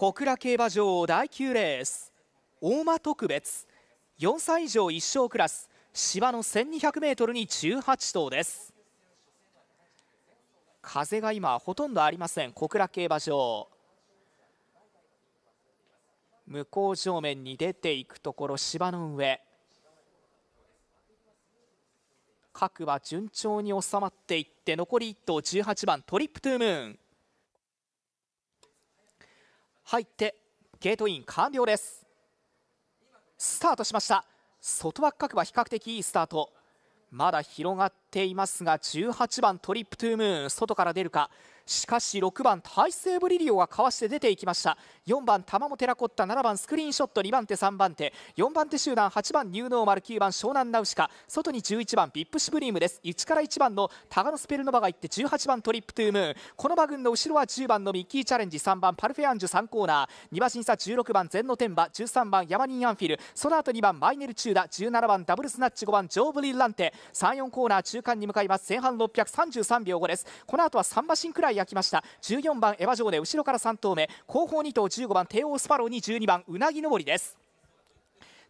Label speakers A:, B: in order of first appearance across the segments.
A: 小倉競馬場第9レース。大間特別。4歳以上1勝クラス。芝の 1200m に18頭です。風が今ほとんどありません。小倉競馬場。向こう正面に出ていくところ芝の上。各馬順調に収まっていって残り1頭18番トリップトゥームーン。入ってゲートイン完了です。スタートしました。外枠各馬比較的いいスタート。まだ広がっていますが18番トリップトゥームーン外から出るか。しかし6番大西ブリリオがかわして出ていきました。4番タマモテラコッタ7番スクリーンショット2番手3番手。4番手集団8番ニューノーマル9番湘南ナウシカ。外に11番ビップシブリームです。内から1番のタガノスペルノバが行って18番トリップトゥームーン。この馬群の後ろは10番のミッキーチャレンジ3番パルフェアンジュ3コーナー。2馬審査16番ゼンノテンバ13番ヤマニンアンフィル。その後2番マイネルチューダ17番ダブルスナッチ5番ジョーブリーランテ。34コーナー中間に向かいます。前半633秒後です。この後は3馬身くらい焼きました。14番エヴァジョーネ後ろから3頭目。後方2頭15番帝王スパローに12番うなぎ登りです。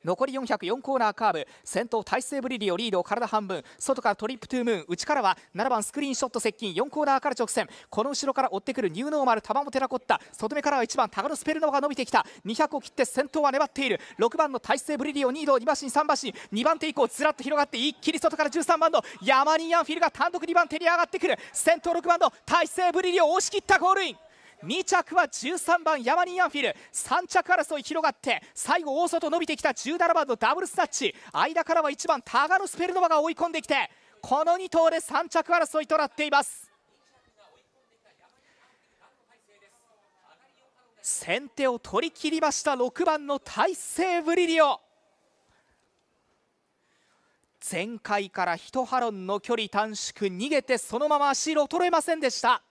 A: 残り404コーナーカーブ。先頭大西ブリリオリード体半分。外からトリップトゥームーン。内からは7番スクリーンショット接近。4コーナーから直線。この後ろから追ってくるニューノーマル玉もテラコッタ。外目からは1番タガノスペルノが伸びてきた。200を切って先頭は粘っている。6番の大西ブリリオ2度2馬身3馬身。2番手以降ずらっと広がって一気に外から13番のヤマニンアンフィルが単独2番手に上がってくる。先頭6番の大西ブリリオ押し切ったゴールイン。2着は13番ヤマニンアンフィル。3着争い広がって最後大外伸びてきた17番のダブルスナッチ。間からは1番タガノスペルノバが追い込んできてこの2頭で3着争いとなっています。先手を取り切りました6番の大西ブリリオ。前回から1ハロンの距離短縮逃げてそのまま足色衰えませんでした。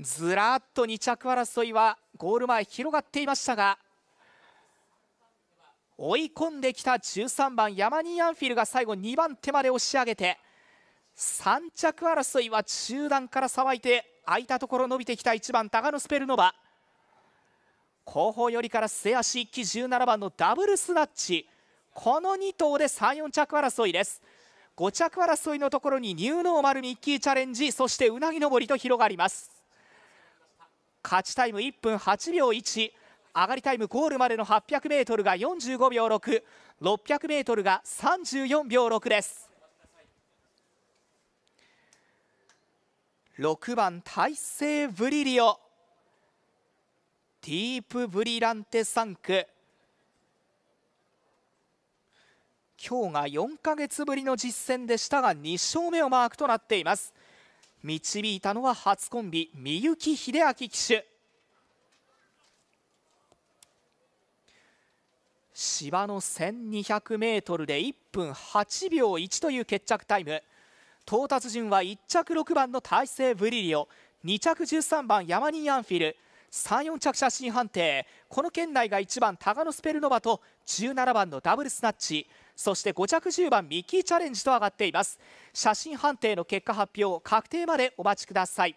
A: ずらっと2着争いはゴール前広がっていましたが追い込んできた13番ヤマニーアンフィルが最後2番手まで押し上げて3着争いは中段からさばいて空いたところ伸びてきた1番タガノスペルノバ。後方よりから末足一騎17番のダブルスナッチ。この2頭で34着争いです。5着争いのところにニューノーマルミッキーチャレンジそしてうなぎ登りと広がります。勝ちタイム1分8秒1上がりタイムゴールまでの 800m が45秒 6600m が34秒6です。6番大西ブリリオ。ディープブリランテ3区今日が4ヶ月ぶりの実戦でしたが2勝目をマークとなっています。導いたのは初コンビ三幸秀明騎手。芝の 1200m で1分8秒1という決着タイム。到達順は1着6番の大西ブリリオ。2着13番ヤマニーアンフィル。34着写真判定。この圏内が1番タガノスペルノバと17番のダブルスナッチ。そして5着10番ミッキーチャレンジと上がっています。写真判定の結果発表確定までお待ちください。